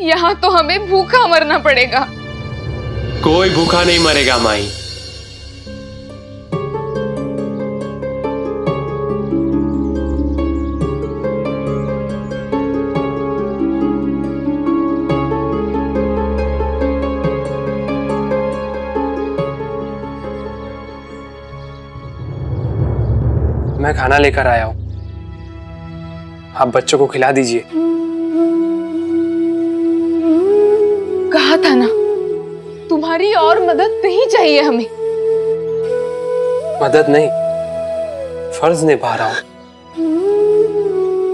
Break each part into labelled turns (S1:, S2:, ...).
S1: यहाँ तो हमें भूखा मरना पड़ेगा।
S2: कोई भूखा नहीं मरेगा, माई।
S3: मैं खाना लेकर आया हूँ। आप बच्चों को खिला दीजिए।
S1: कहा था ना तुम्हारी और मदद नहीं चाहिए हमें।
S3: मदद नहीं फ़र्ज़ निभा रहा हूँ।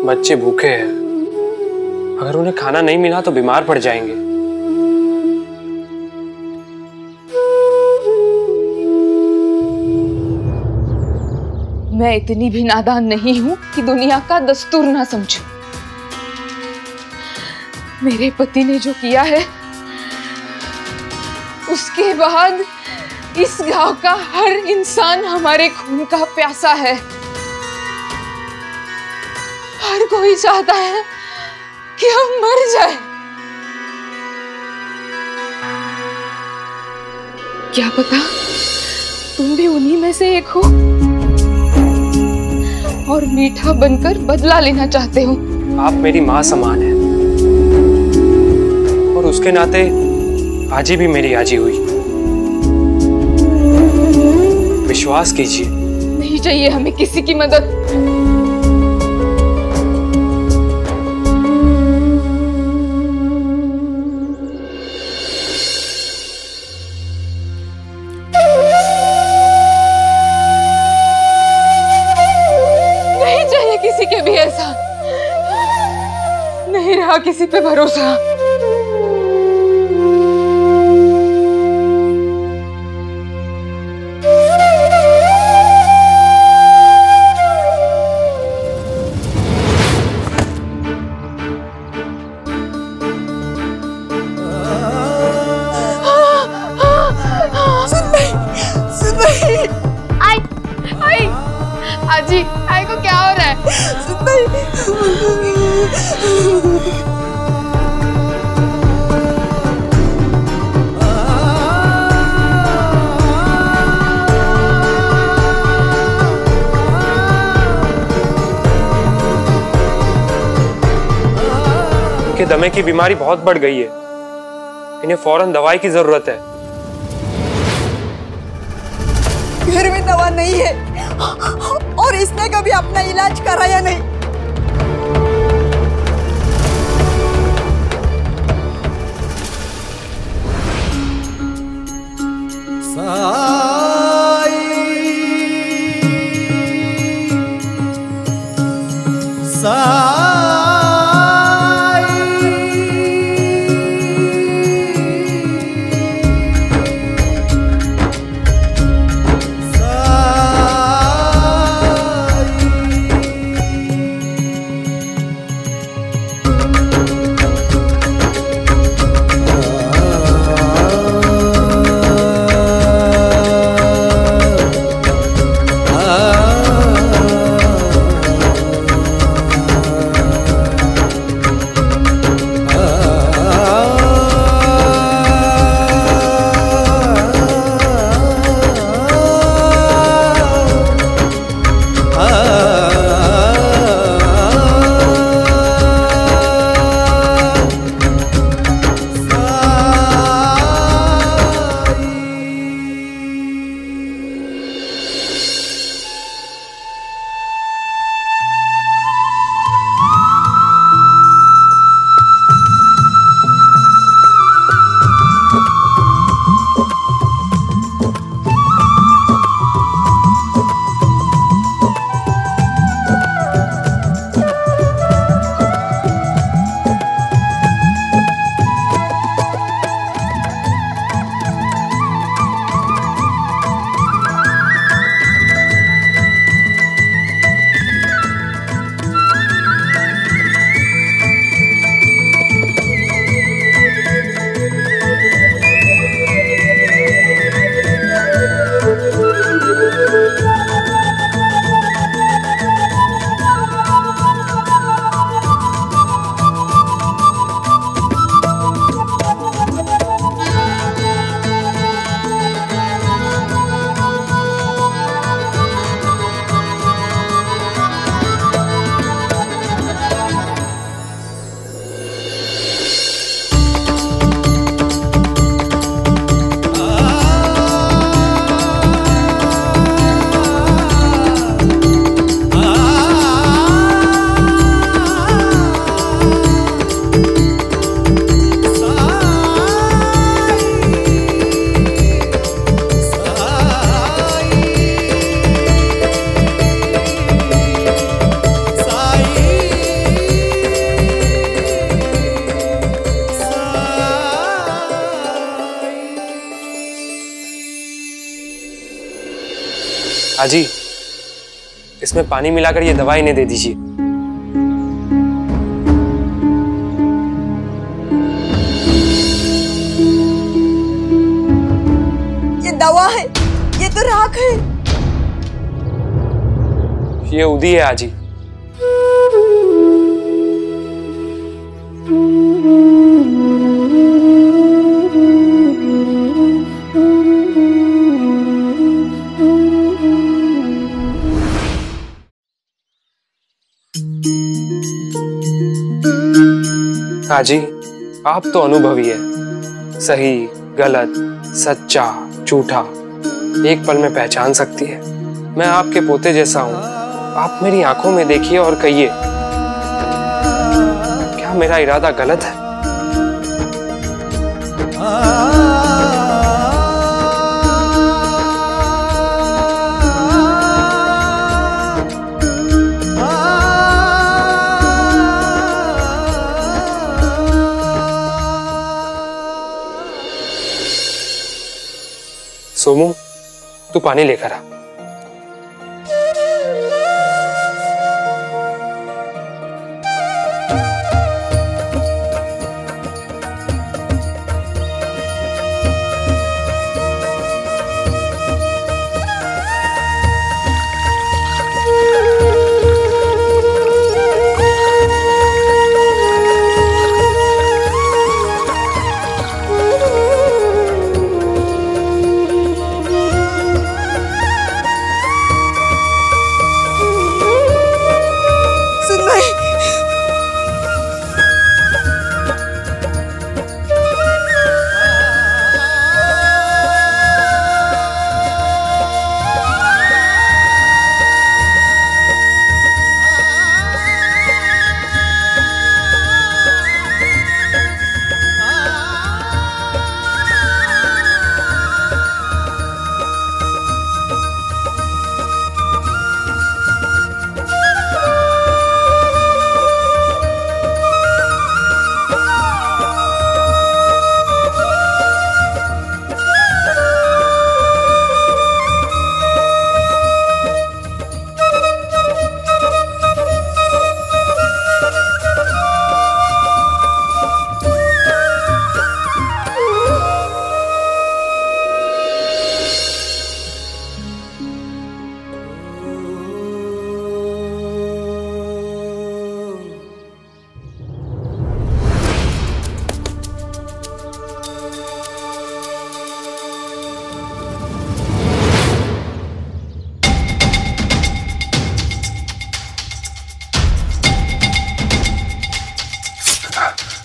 S3: बच्चे भूखे हैं। अगर उन्हें खाना नहीं मिला तो बीमार पड़ जाएँगे।
S1: मैं इतनी भी नादान नहीं हूँ कि दुनिया का दस्तूर ना समझूं। मेरे पति ने जो किया है उसके बाद इस गाँव का हर इंसान हमारे खून का प्यासा है। हर कोई चाहता है कि हम मर जाए। क्या पता तुम भी उन्हीं में से एक हो और मीठा बनकर बदला लेना चाहते हो।
S3: आप मेरी माँ समान हैं। और उसके नाते आजी भी मेरी आजी हुई। विश्वास कीजिए।
S1: नहीं चाहिए हमें किसी की मदद। नहीं चाहिए किसी के भी ऐसा। नहीं रहा किसी पे भरोसा।
S3: इनके दमे की बीमारी बहुत बढ़ गई है। इन्हें फ़ौरन दवाई की ज़रूरत है।
S4: घर में दवा नहीं है। और इसने कभी अपना इलाज कराया नहीं?
S3: हाजी इसमें पानी मिलाकर ये दवाई इन्हें दे दीजिए।
S4: ये दवा है ये तो राख है।
S3: ये उदी है हाजी हाजी आप तो अनुभवी है। सही, गलत, सच्चा, झूठा, एक पल में पहचान सकती है। मैं आपके पोते जैसा हूँ। आप मेरी आँखों में देखिए और कहिए, क्या मेरा इरादा गलत है? सोमू तू पानी लेकर आ।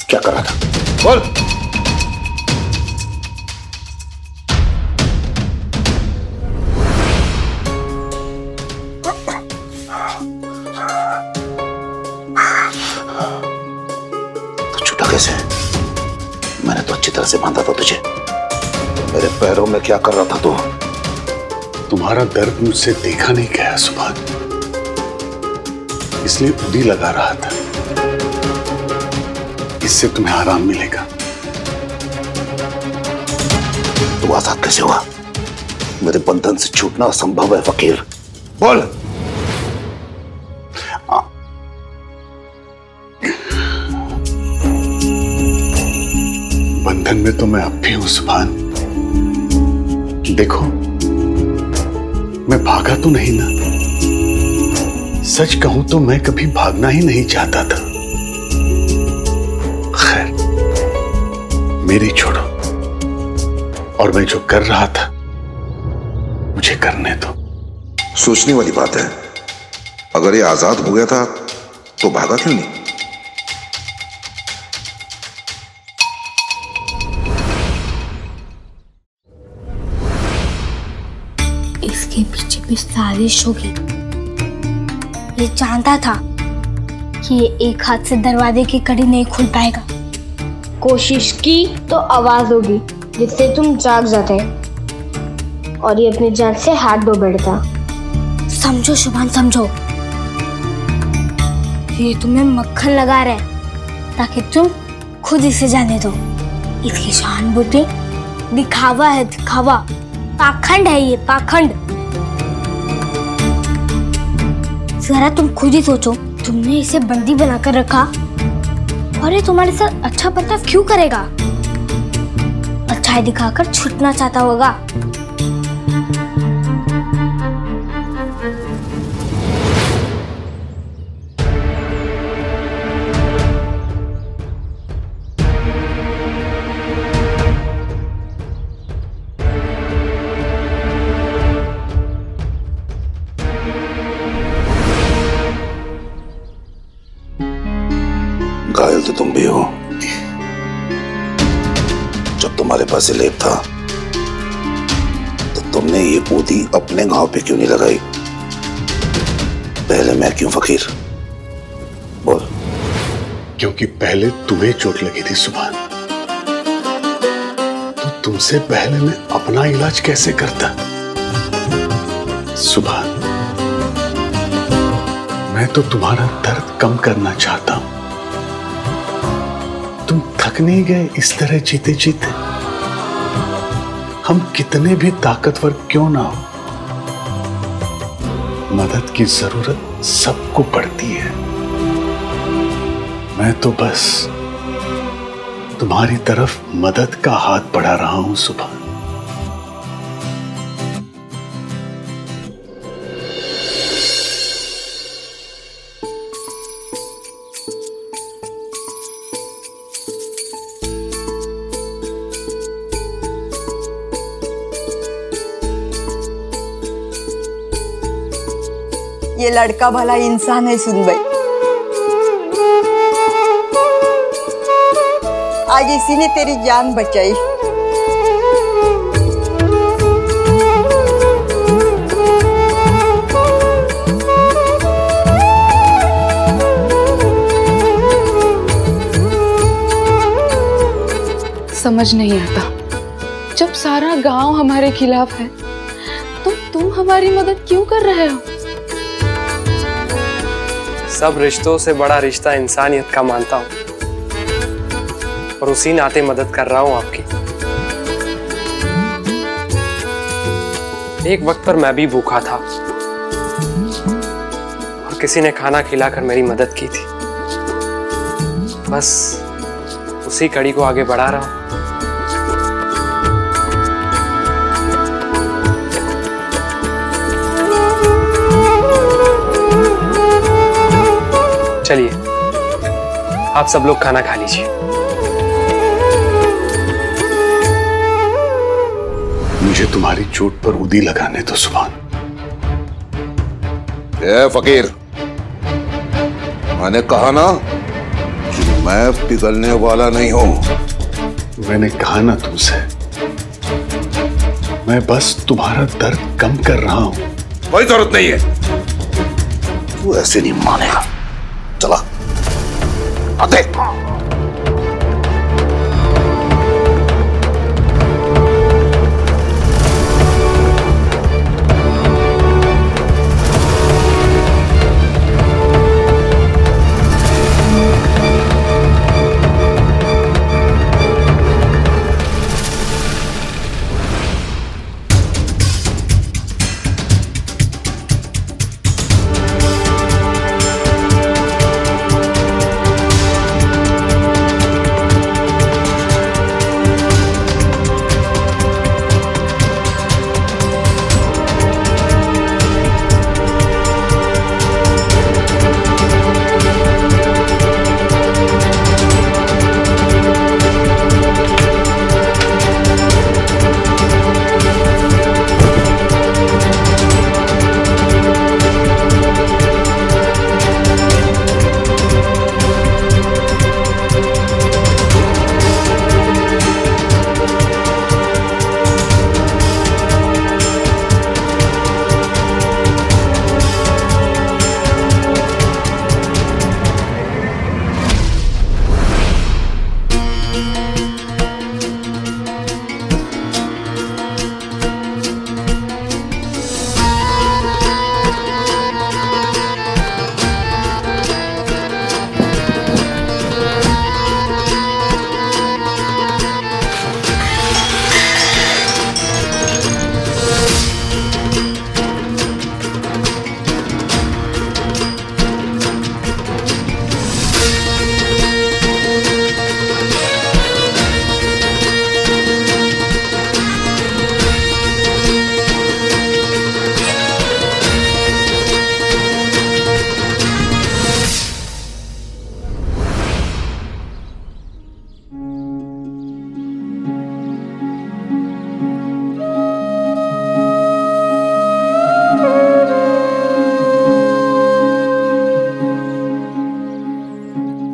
S5: क्या कर रहा था? बोल। तू कैसे मैंने तो अच्छी तरह से बांधा था तुझे। मेरे पैरों में क्या कर रहा था तू?
S6: तुम्हारा दर्द मुझसे देखा नहीं गया सुभान इसलिए उदी लगा रहा था। इससे तुम्हें आराम मिलेगा।
S5: तू आज़ाद कैसे हुआ? मेरे बंधन से छूटना असंभव है फकीर। बोल।
S6: बंधन में तो मैं अब भी हूँ सुभान। देखो मैं भागा तो नहीं ना। सच कहूँ तो मैं कभी भागना ही नहीं चाहता था। मेरी छोड़ो। और मैं जो कर रहा था मुझे करने दो।
S5: सोचने वाली बात है। अगर ये आज़ाद हो गया था तो भागा क्यों नहीं?
S7: इसके पीछे भी साजिश होगी। ये जानता था कि ये एक हाथ से दरवाजे की कड़ी नहीं खुल पाएगा।
S8: कोशिश की तो आवाज़ होगी, जिससे तुम जाग जाते। और ये अपनी जान से हाथ धो बैठता।
S7: समझो शुभान समझो। ये तुम्हें मक्खन लगा रहा ताकि तुम खुद इसे जाने दो। इसकी सहानुभूति दिखावा है, दिखावा। पाखंड है ये, पाखंड। जरा तुम खुद ही सोचो, तुमने इसे बंदी बनाकर रखा। और ये तुम्हारे साथ अच्छा बर्ताव क्यों करेगा? अच्छा दिखाकर छुटना चाहता होगा।
S5: क्यों नहीं लगाई? पहले मैं क्यों फकीर? बोल।
S6: क्योंकि पहले तुम्हें चोट लगी थी सुबह तो तुमसे पहले मैं अपना इलाज कैसे करता? सुबह मैं तो तुम्हारा दर्द कम करना चाहता हूँ। तुम थक नहीं गए इस तरह जीते जीते हम कितने भी ताकतवर क्यों ना हो मदद की ज़रूरत सबको पड़ती है। मैं तो बस तुम्हारी तरफ़ मदद का हाथ बढ़ा रहा हूँ सुबह
S4: लड़का भला इंसान है सुन भाई। आज इसी ने तेरी जान बचाई।
S1: समझ नहीं आता। जब सारा गाँव हमारे खिलाफ है तो तुम हमारी मदद क्यों कर रहे हो?
S3: सब रिश्तों से बड़ा रिश्ता इंसानियत का मानता हूँ। और उसी नाते मदद कर रहा हूँ आपकी। एक वक्त पर मैं भी भूखा था। और किसी ने खाना खिलाकर मेरी मदद की थी। बस उसी कड़ी को आगे बढ़ा रहा हूँ। चलिए आप सब लोग खाना खा लीजिए।
S6: मुझे तुम्हारी चोट पर उदी लगाने दो सुभान।
S5: ए फकीर। मैंने कहा ना कि मैं पिघलने वाला नहीं हूँ।
S6: मैंने कहा ना तुमसे मैं बस तुम्हारा दर्द कम कर रहा हूँ।
S5: कोई ज़रूरत नहीं है। तू ऐसे नहीं मानेगा। 啊对。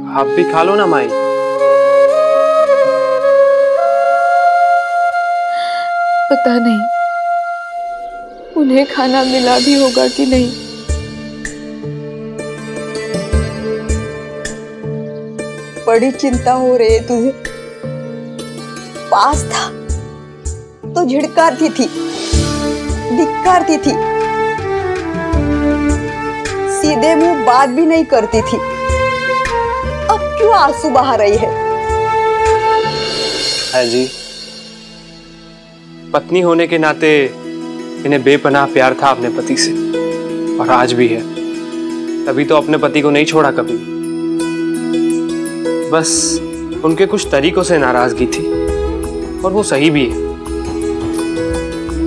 S5: आते
S2: भी खा लो ना माई।
S1: पता नहीं, उन्हें खाना मिला भी होगा कि नहीं।
S4: बड़ी चिंता हो रही है तुझे। पास था तो झिड़कारती थी, धिक्कारती थी। सीधे मुँह बात भी नहीं करती थी। क्यों आँसू बहा रही है?
S3: जी। पत्नी होने के नाते इन्हें बेपनाह प्यार था अपने पति से, और आज भी है। तभी तो अपने पति को नहीं छोड़ा कभी। बस उनके कुछ तरीकों से नाराज़गी थी, और वो सही भी है।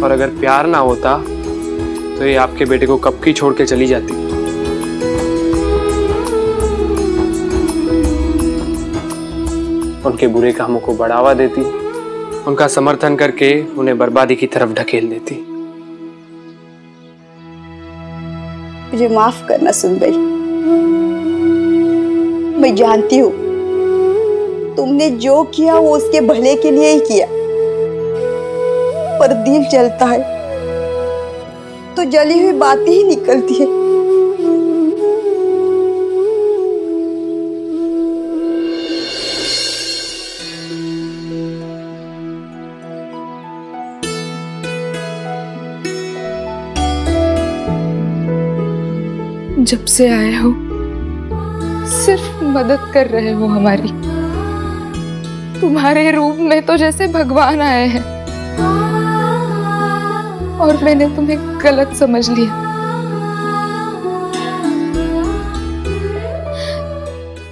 S3: और अगर प्यार ना होता तो ये आपके बेटे को कब की छोड़ के चली जाती? उनके बुरे कामों को बढ़ावा देती, उनका समर्थन करके उन्हें बर्बादी की तरफ़ ढकेल देती।
S4: मुझे माफ़ करना सुन भाई मैं जानती हूँ, तुमने जो किया वो उसके भले के लिए ही किया। पर दिल जलता है तो जली हुई बातें ही निकलती है।
S1: जब से आए हो, सिर्फ़ मदद कर रहे हो हमारी। तुम्हारे रूप में तो जैसे भगवान आए हैं, और मैंने तुम्हें गलत समझ लिया।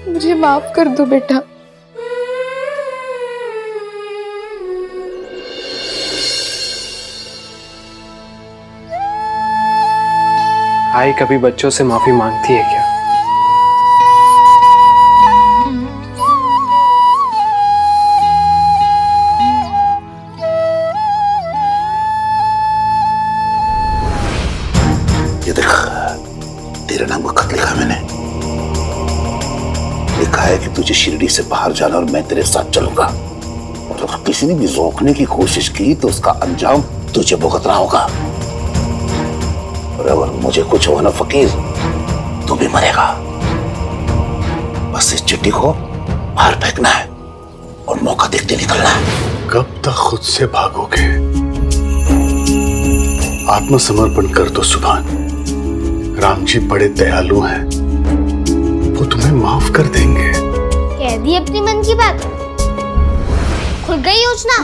S1: मुझे माफ़ कर दो बेटा।
S3: आई कभी बच्चों से माफ़ी मांगती है क्या?
S5: ये देख, तेरे नाम का खत लिखा मैंने। लिखा है कि तुझे शिरडी से बाहर जाना और मैं तेरे साथ चलूँगा। और अगर किसी ने भी रोकने की कोशिश की तो उसका अंजाम तुझे भुगतना होगा। मुझे कुछ हुआ ना फकीर तू भी मरेगा। बस इस चिट्ठी को बाहर फेंकना है और मौका देखते निकलना है।
S6: कब तक खुद से भागोगे? आत्मसमर्पण कर दो सुभान। राम जी बड़े दयालु हैं। वो तुम्हें माफ़ कर देंगे।
S8: कह दी अपनी मन की बात। खुल गई योजना।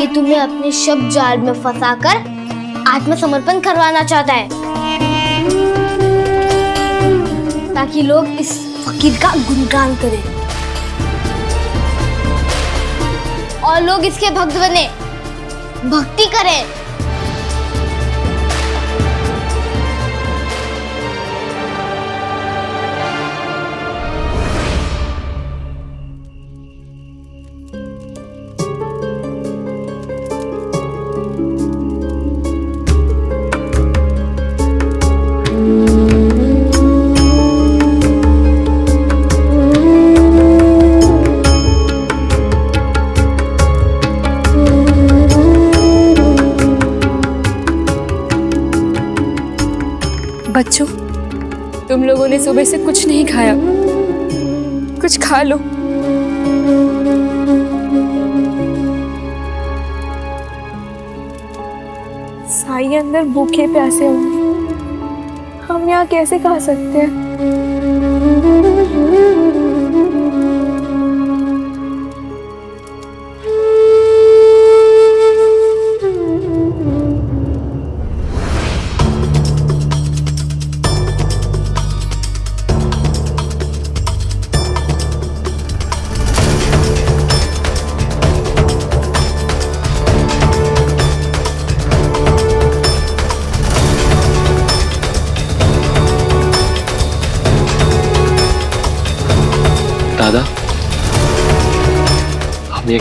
S8: ये तुम्हें अपने शब्द जाल में फंसाकर आत्मसमर्पण करवाना चाहता है। ताकि लोग इस फकीर का गुणगान करें। और लोग इसके भक्त बने। भक्ति करें।
S1: बच्चों, तुम लोगों ने सुबह से कुछ नहीं खाया। कुछ खा लो। साई अंदर भूखे प्यासे होंगे। हम यहाँ कैसे खा सकते हैं?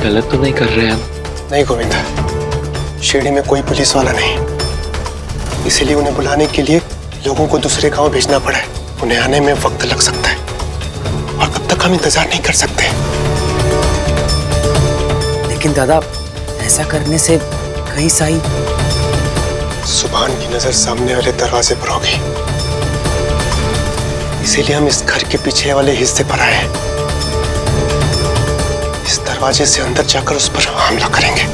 S2: गलत तो नहीं कर रहे हैं?
S9: नहीं गोविंदा शिरडी में कोई पुलिस वाला नहीं। इसीलिए उन्हें बुलाने के लिए लोगों को दूसरे गाँव भेजना पड़ा है। उन्हें आने में वक्त लग सकता है। और कब तक तक हम इंतज़ार नहीं कर सकते?
S10: लेकिन दादा ऐसा करने से कहीं साई
S9: सुभान की नज़र सामने वाले दरवाजे पर होगी। इसीलिए हम इस घर के पीछे वाले हिस्से पर आए हैं। दरवाजे से अंदर जाकर उस पर हमला करेंगे।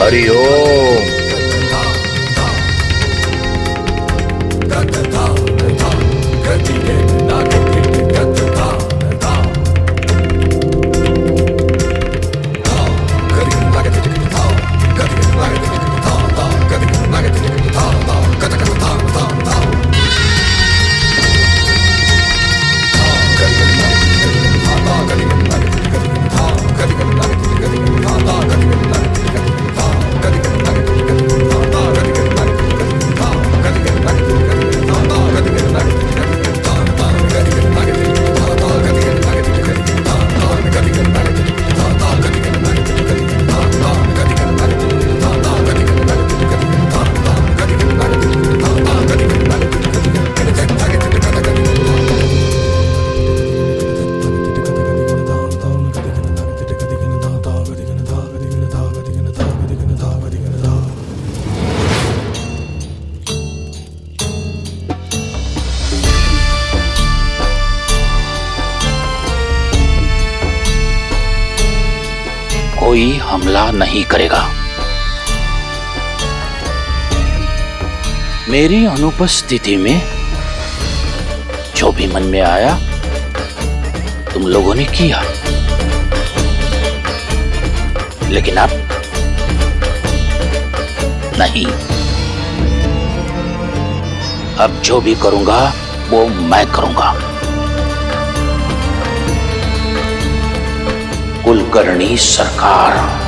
S11: हरिओम कोई हमला नहीं करेगा। मेरी अनुपस्थिति में जो भी मन में आया, तुम लोगों ने किया। लेकिन अब नहीं। अब जो भी करूँगा, वो मैं करूँगा। कुलकर्णी सरकार।